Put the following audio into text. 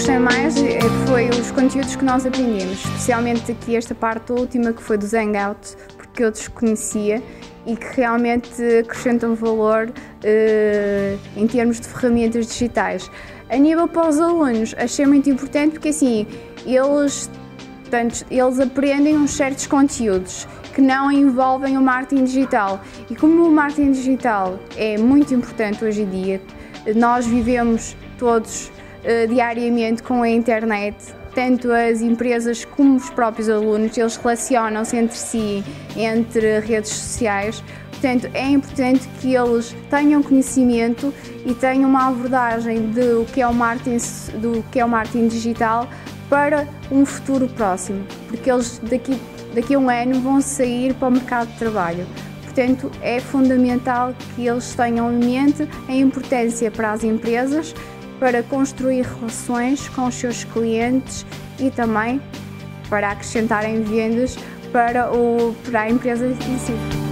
gostei mais eh, foi os conteúdos que nós aprendemos, especialmente aqui esta parte última que foi do Hangout, porque eu desconhecia e que realmente acrescentam valor eh, em termos de ferramentas digitais. A nível para os alunos, achei muito importante porque assim, eles, portanto, eles aprendem uns certos conteúdos que não envolvem o marketing digital. E como o marketing digital é muito importante hoje em dia, nós vivemos todos diariamente com a internet, tanto as empresas como os próprios alunos, eles relacionam-se entre si, entre redes sociais. Portanto, é importante que eles tenham conhecimento e tenham uma abordagem do que é o marketing, do que é o marketing digital para um futuro próximo, porque eles daqui, daqui a um ano vão sair para o mercado de trabalho. Portanto, é fundamental que eles tenham em mente a importância para as empresas para construir relações com os seus clientes e também para acrescentarem vendas para, o, para a empresa em si.